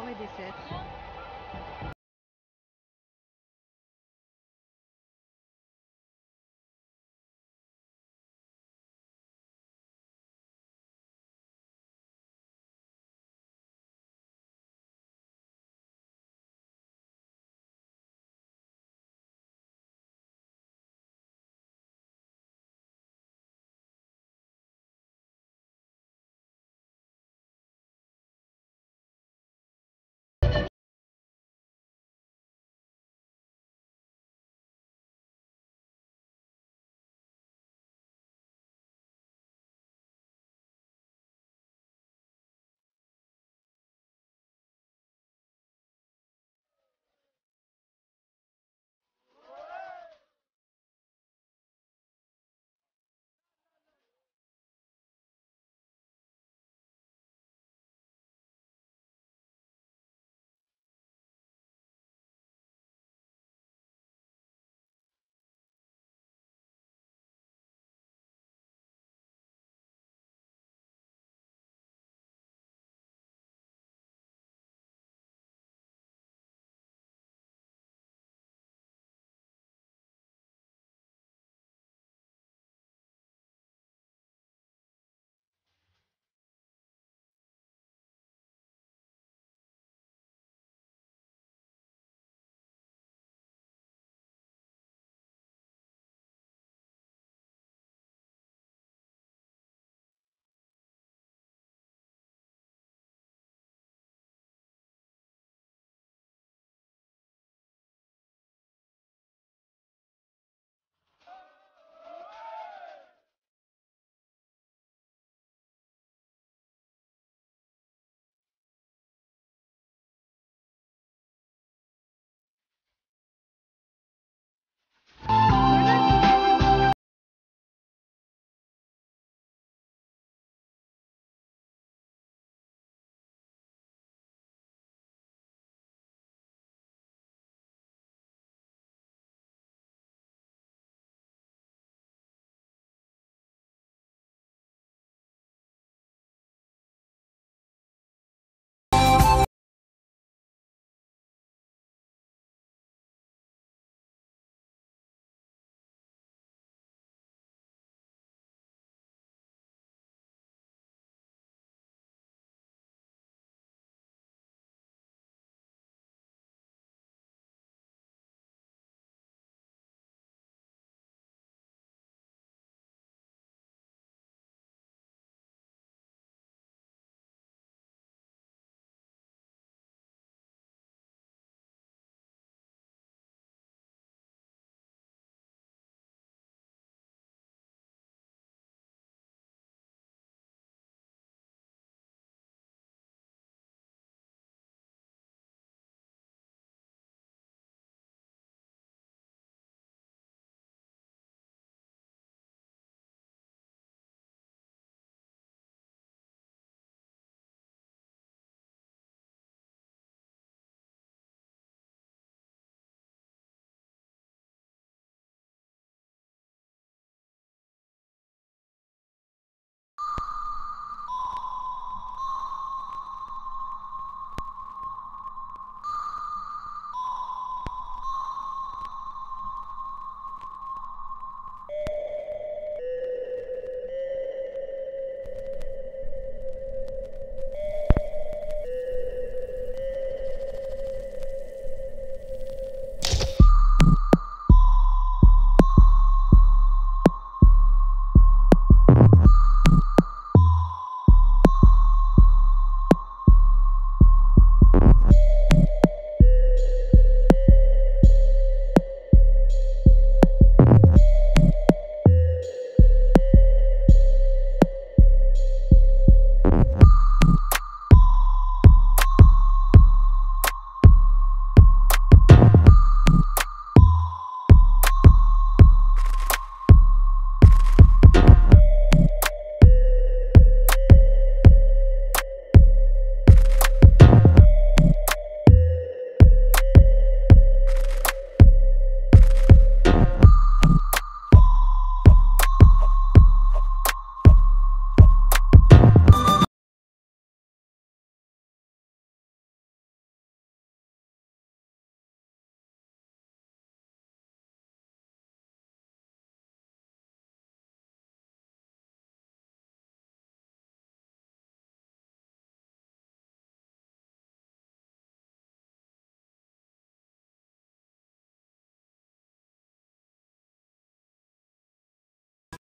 forêt des Cèdres.